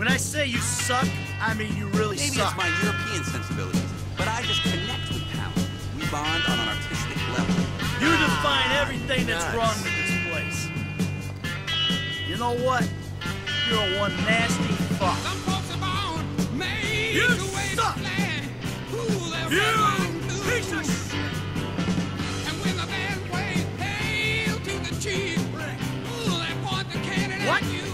When I say you suck, I mean you really Maybe suck. it's my European sensibilities, but I just connect with talent. We bond on an artistic level. You define everything that's Nice. wrong with this place. You know what? You're one nasty fuck. Some folks are born made You to suck. You piece of shit. And when the band hail to the chief, point the cannon What? at you.